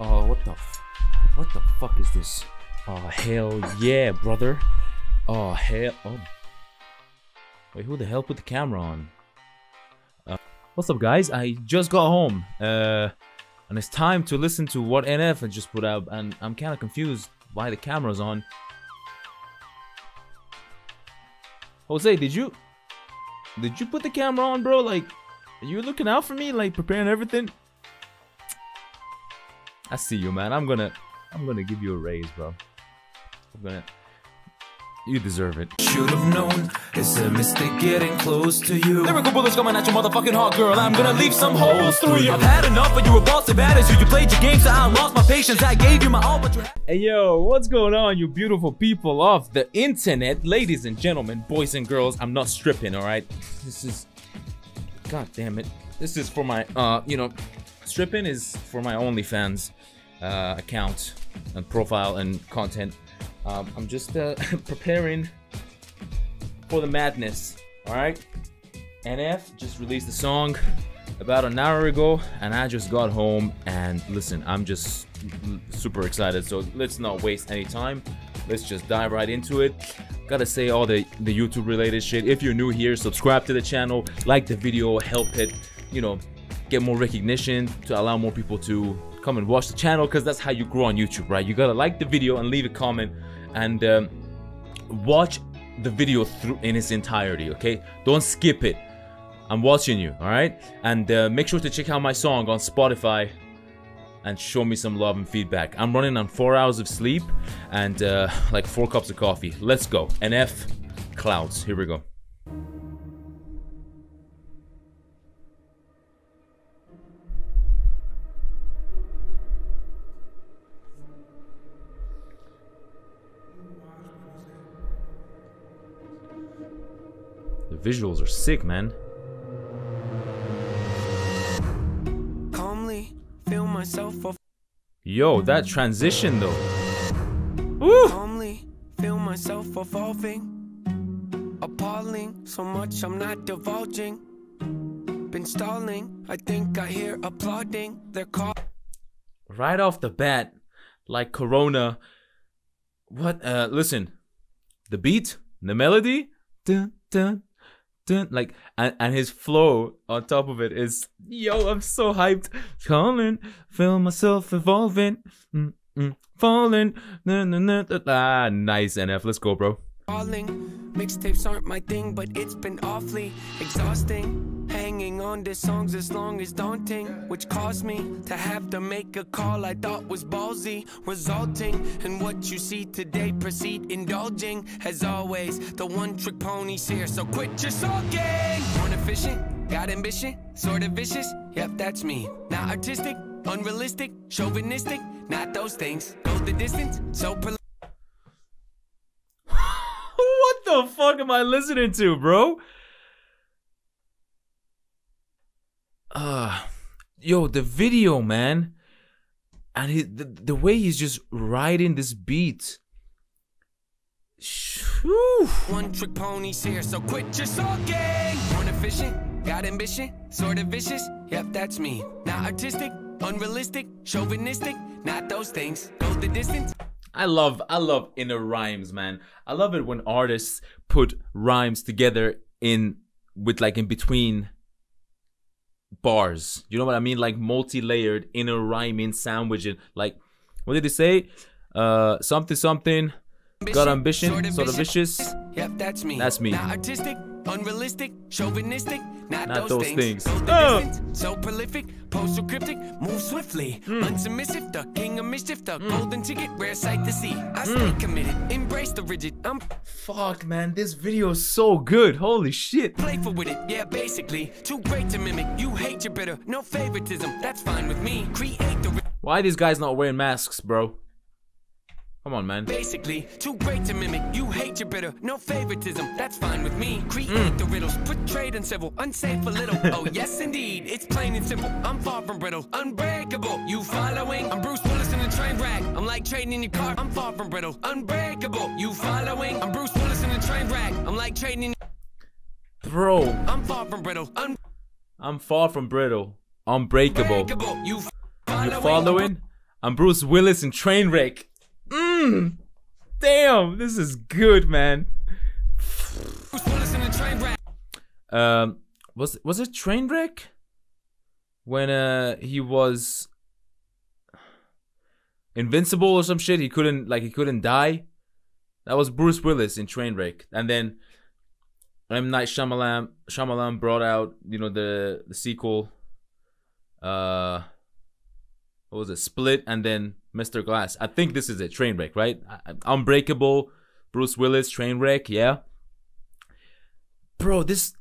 Oh, what the, what the fuck is this? Oh hell yeah, brother. Oh hell. Oh. Wait, who the hell put the camera on? Uh, what's up, guys? I just got home. Uh, and it's time to listen to what NF had just put out, and I'm kind of confused why the camera's on. Jose, did you, did you put the camera on, bro? Like, are you looking out for me? Like, preparing everything? I see you, man. I'm gonna, I'm gonna give you a raise, bro. I'm gonna. You deserve it. Should have known it's a mistake getting close to you. Lyrical bullets coming at your motherfucking heart, girl. I'm gonna leave some holes through you. I've had enough of your repulsive attitude. You played your game, so I lost my patience. I gave you my all, but you. Hey yo, what's going on, you beautiful people of the internet? Ladies and gentlemen, boys and girls, I'm not stripping, alright? This is. God damn it. This is for my, uh, you know, stripping is for my OnlyFans uh, account and profile and content. Um, I'm just uh, preparing for the madness, alright? NF just released a song about an hour ago, and I just got home. And listen, I'm just super excited. So let's not waste any time. Let's just dive right into it. Gotta say all the the YouTube related shit. If you're new here, subscribe to the channel, like the video, help it, you know, get more recognition to allow more people to come and watch the channel because that's how you grow on YouTube, right? You gotta like the video and leave a comment and um, watch the video through in its entirety, okay? Don't skip it. I'm watching you, all right? And uh, make sure to check out my song on Spotify and show me some love and feedback. I'm running on four hours of sleep and uh, like four cups of coffee. Let's go. NF Clouds. Here we go. Visuals are sick, man. Calmly feel myself Yo, that transition though. Woo! calmly feel myself evolving. Appalling, so much I'm not divulging. Been stalling, I think I hear applauding. They're call right off the bat, like Corona. What? Uh, listen, the beat, the melody, dun dun dun, like, and, and his flow on top of it is, yo, I'm so hyped. Calling, feel myself evolving, mm, mm, falling, na, nice NF. Let's go, bro. falling. Mixtapes aren't my thing, but it's been awfully exhausting. On to songs as long as daunting, which caused me to have to make a call I thought was ballsy, resulting in what you see today. Proceed indulging, as always. The one trick pony's here, so quit your sulking. Born efficient, got ambition, sort of vicious. Yep, that's me. Not artistic, unrealistic, chauvinistic, not those things. Go the distance, so. What the fuck am I listening to, bro? Uh yo, the video, man. And he, the, the way he's just riding this beat. Whew. One trick pony's here, so quit your sulking. Born efficient, got ambition, sort of vicious. Yep, that's me. Not artistic, unrealistic, chauvinistic, not those things. Go the distance. I love I love inner rhymes, man. I love it when artists put rhymes together in with like in between bars. You know what I mean? Like multi-layered inner rhyming sandwiching. Like what did he say? Uh something something got ambition, sort of vicious. Yep, that's me. That's me. Artistic, unrealistic, chauvinistic, not, Not those, those things. things. Go Oh. distance, so prolific, postal cryptic, move swiftly. Hmm. Unsubmissive, the king of mischief, the hmm. golden ticket, rare sight to see. I stay hmm. committed, embrace the rigid. I'm Fuck man, this video is so good. Holy shit. playful with it, yeah, basically. Too great to mimic. You hate your bitter, no favoritism. That's fine with me. Create the ri- Why these guys not wearing masks, bro? Come on, man. basically. Too great to mimic. You hate your bitter, no favoritism. That's fine with me. Create mm. the riddles, put trade and civil, unsafe a little. oh yes, indeed, it's plain and simple. I'm far from brittle, unbreakable. You following? I'm Bruce Willis in a train wreck. I'm like trading in your car. I'm far from brittle, unbreakable. You following? I'm Bruce Willis in a train wreck. I'm like trading. In- Bro, I'm far from brittle, I'm far from brittle. Unbreakable. You You following? I'm Bruce Willis in train Trainwreck. Mmm. Damn, this is good, man. Train wreck. Um, was was it Trainwreck? When uh he was invincible or some shit, he couldn't like he couldn't die. That was Bruce Willis in Trainwreck, and then M Night Shyamalan Shyamalan brought out you know the the sequel. Uh, what was it? Split, and then Mr. Glass. I think this is it. Trainwreck, right? Uh, Unbreakable, Bruce Willis, Trainwreck, yeah. Bro, this.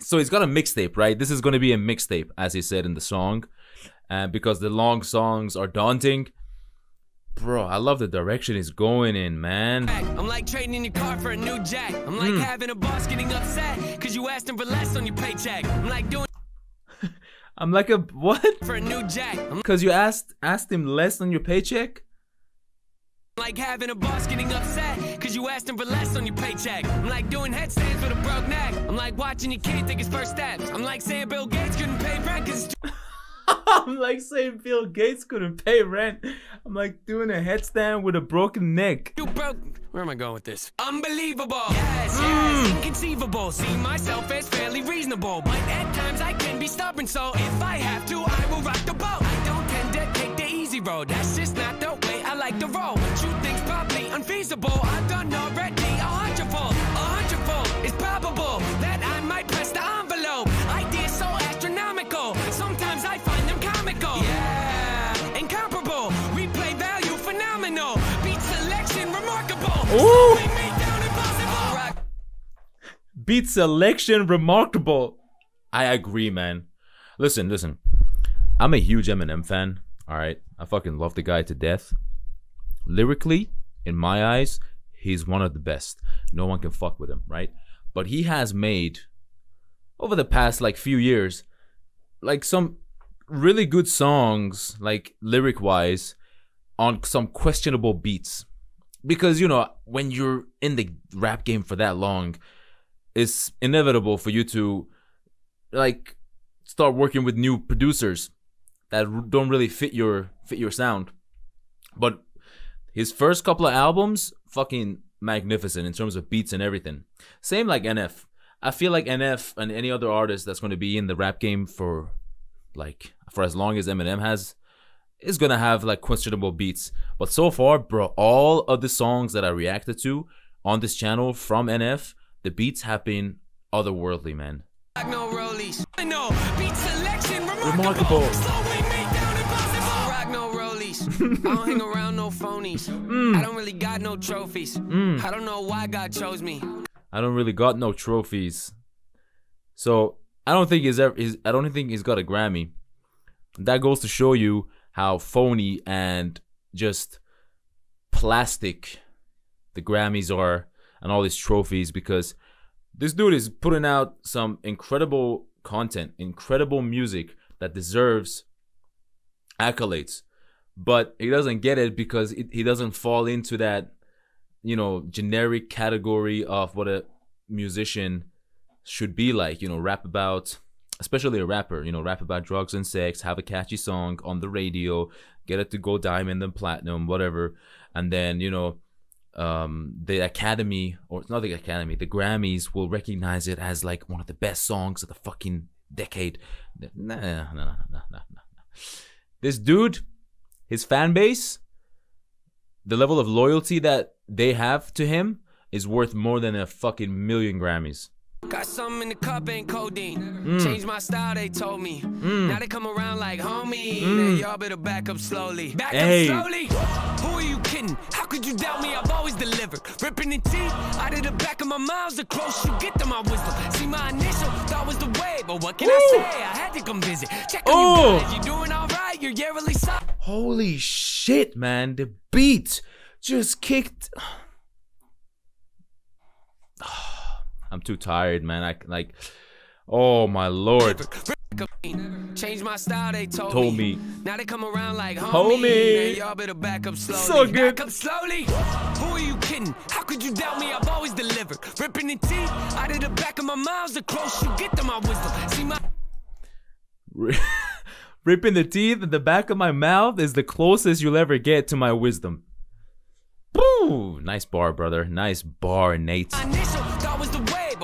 So he's got a mixtape, right? This is going to be a mixtape, as he said in the song, uh, because the long songs are daunting. Bro, I love the direction he's going in, man. I'm like trading in your car for a new jack. I'm like having a boss getting upset because you asked him for less on your paycheck. I'm like doing I'm like a what? for a new jack. Because you asked asked him less on your paycheck. like having a boss getting upset because you asked him for less on your paycheck. I'm like doing headstands with a broke neck. I'm like watching your kid take his first steps. I'm like saying Bill Gates couldn't pay rent too I'm like saying Bill Gates couldn't pay rent. I'm like doing a headstand with a broken neck. too broke. Where am I going with this? Unbelievable. Yes, yes. Mm. Inconceivable. See myself as fairly reasonable. But at times I can be stubborn. So if I have to, I will rock the boat. I don't tend to take the easy road. That's just not the way I like to roll. You think's probably unfeasible. I don't already Ooh. Beat selection remarkable. I agree, man. Listen, listen. I'm a huge Eminem fan. All right, I fucking love the guy to death. Lyrically, in my eyes, he's one of the best. No one can fuck with him, right? But he has made over the past like few years like some really good songs like lyric wise on some questionable beats because you know when you're in the rap game for that long it's inevitable for you to like start working with new producers that don't really fit your fit your sound. But his first couple of albums fucking magnificent in terms of beats and everything. Same like nf i feel like nf and any other artist that's going to be in the rap game for like for as long as eminem has is gonna have like questionable beats. But so far, bro, all of the songs that I reacted to on this channel from NF, the beats have been otherworldly, man. No rollies. I know. Beat selection remarkable. Remarkable. Slowing me down impossible. Rock no rollies. I don't hang around no phonies. I don't really got no trophies. I don't know why God chose me. I don't really got no trophies, so I don't think he's ever. He's, I don't think he's got a Grammy. That goes to show you how phony and just plastic the Grammys are and all these trophies because this dude is putting out some incredible content, incredible music that deserves accolades. But he doesn't get it because it, he doesn't fall into that, you know, generic category of what a musician should be like, you know, rap about, especially a rapper, you know, rap about drugs and sex, have a catchy song on the radio, get it to go diamond and platinum, whatever. And then, you know, um, the Academy, or it's not the Academy, the Grammys will recognize it as like one of the best songs of the fucking decade. Nah, nah, nah, nah, nah, nah. This dude, his fan base, the level of loyalty that they have to him is worth more than a fucking million Grammys. Got something in the cup, ain't codeine. Changed my style, they told me. Now they come around like homie. Then y'all better back up slowly. Back Hey. up slowly. Who are you kidding? How could you doubt me? I've always delivered. Ripping the teeth out of the back of my mouth. The closer you get to my wisdom. See, my initial thought was the way, but what can Woo. I say? I had to come visit. Check on Oh. you. You doing all right? You're yearly solid. Holy shit, man. The beat just kicked. I'm too tired, man. I like, oh my lord. Change my style, they told, Told me. me. Now they come around like homie. Y'all better back up slowly. So good. Back up slowly. Who are you kidding? How could you doubt me? I've always delivered. Ripping the teeth out of the back of my mouth. The closer you get to my wisdom. See my Ripping the teeth in the back of my mouth is the closest you'll ever get to my wisdom. Boo! Nice bar, brother. Nice bar, Nate. Initial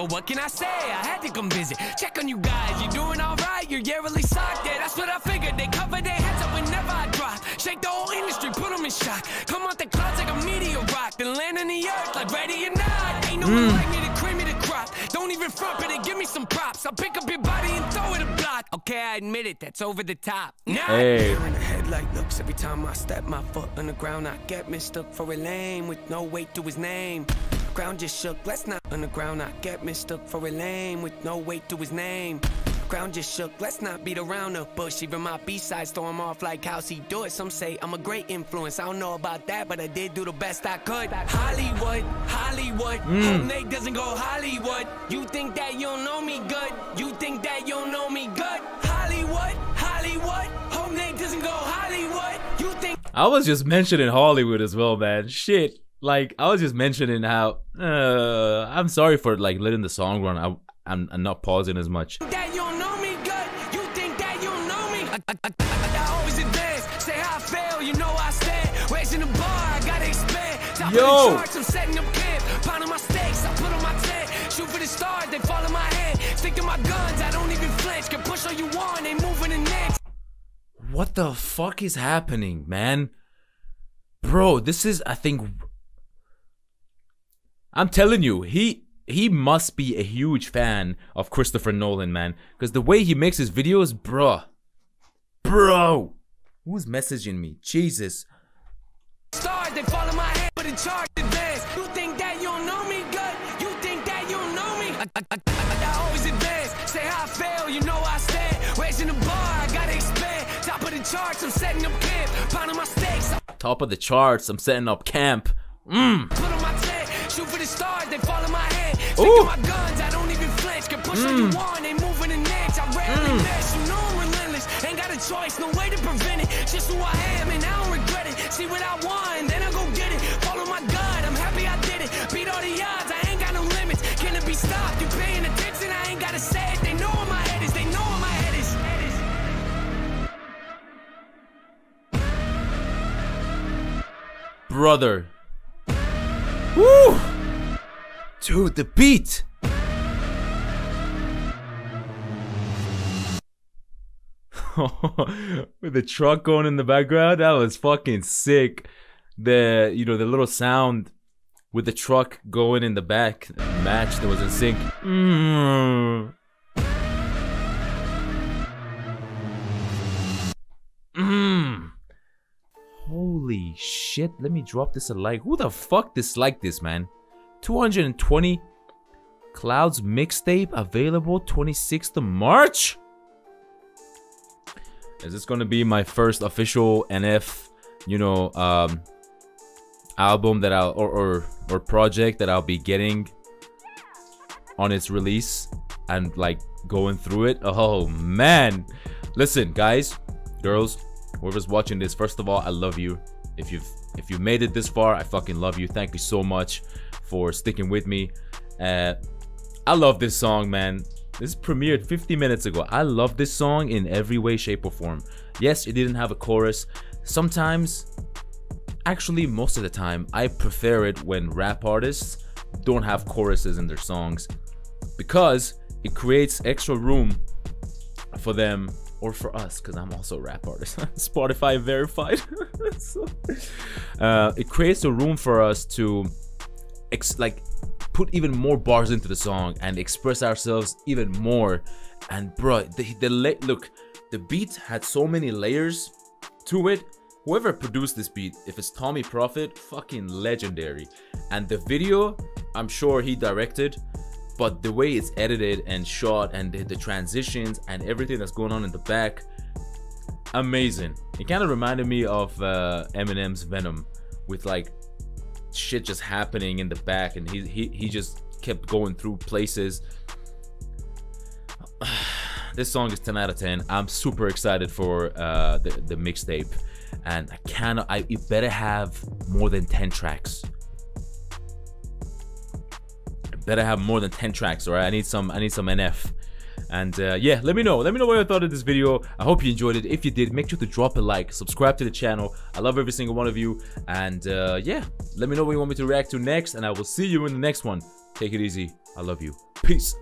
but what can I say? I had to come visit. Check on you guys, You're doing alright? You're yearly socked there. That's what I figured. They cover their heads up whenever I drop. Shake the whole industry, put them in shock. Come out the clouds like a meteor rock, then land on the earth like ready or not. Ain't no one mm. like me to cream me the crop. Don't even front, but give me some props. I'll pick up your body and throw it a block. Okay, I admit it, that's over the top. Nah. Hey. In the headlight looks every time I step my foot on the ground. I get mistook for a lame with no weight to his name. Ground just shook, let's not on the ground. I get mistook for a lame with no weight to his name. Ground just shook, let's not beat around the bush. Even my B-sides throw him off like how's he do it. Some say I'm a great influence. I don't know about that, but I did do the best I could. Hollywood, Hollywood. Hmm. Hope Nate doesn't go Hollywood. You think that you don't know me good? You think that you don't know me good? Hollywood, Hollywood. Hope Nate doesn't go Hollywood. You think I was just mentioning Hollywood as well, man. Shit. Like I was just mentioning how uh I'm sorry for like letting the song run. I I'm, I'm not pausing as much. that you know me good? You think that you know me? I, I, I, I, I always advance. Say how I fail, you know I stand. Raising the bar, I gotta expand. Top Yo. of the charts, I'm setting up camp. Pounding my stakes, I put on my tent. Shoot for the stars, they fall in my. Stick to my guns, I don't even flinch. Can push all you want, they moving the next. What the fuck is happening, man? Bro, this is I think I'm telling you, he he must be a huge fan of Christopher Nolan, man. Because the way he makes his videos, bruh. Bro! Who's messaging me? Jesus. Stars, they fall in my hand. But the charge advance. You think that you don't know me good? You think that you don't know me? I, I, I, I, I always advance. Say how I fail, you know I stand. Raising the bar, I gotta expand. Top of the charts, I'm setting up camp. Pounding my stakes, Top of the charts, I'm setting up camp. Mmm. Ooh. guns, I don't even flinch. Can push all mm. you want, they moving the next. I rarely mm. miss, you know I'm relentless. Ain't got a choice, no way to prevent it. Just who I am, and I don't regret it. See what I want, then I go get it. Follow my gut, I'm happy I did it. Beat all the odds, I ain't got no limits. Can it be stopped? You paying attention? I ain't gotta say it. They know where my head is, they know where my head is. Head is. Brother. Woo! Dude, the beat! With the truck going in the background, that was fucking sick. The you know the little sound with the truck going in the back match that was in sync. Mm. Mm. Holy shit, let me drop this a like. Who the fuck disliked this, man? 220 Clouds mixtape available 26th of March? Is this gonna be my first official NF, you know, um, album that I'll or or or project that I'll be getting on its release and like going through it? Oh man, listen, guys, girls, whoever's watching this, first of all, I love you. If you've if you made it this far, I fucking love you. Thank you so much for sticking with me. Uh, I love this song, man. This premiered 50 minutes ago. I love this song in every way, shape, or form. Yes, it didn't have a chorus. Sometimes, actually, most of the time, I prefer it when rap artists don't have choruses in their songs because it creates extra room for them or for us because i'm also a rap artist. Spotify verified. So, uh, it creates a room for us to like put even more bars into the song and express ourselves even more. And bro the, the look the beat had so many layers to it. Whoever produced this beat if it's Tommee Profitt, fucking legendary. And the video i'm sure he directed but the way it's edited and shot and the, the transitions and everything that's going on in the back amazing. It kind of reminded me of uh, eminem's venom with like shit just happening in the back and he, he he just kept going through places. This song is 10 out of 10 i'm super excited for uh the, the mixtape. And i cannot i it better have more than 10 tracks better have more than 10 tracks all right i need some i need some nf And uh, yeah, let me know. Let me know what you thought of this video. I hope you enjoyed it. If you did, make sure to drop a like, subscribe to the channel. I love every single one of you. And uh, yeah, let me know what you want me to react to next. And I will see you in the next one. Take it easy. I love you. Peace.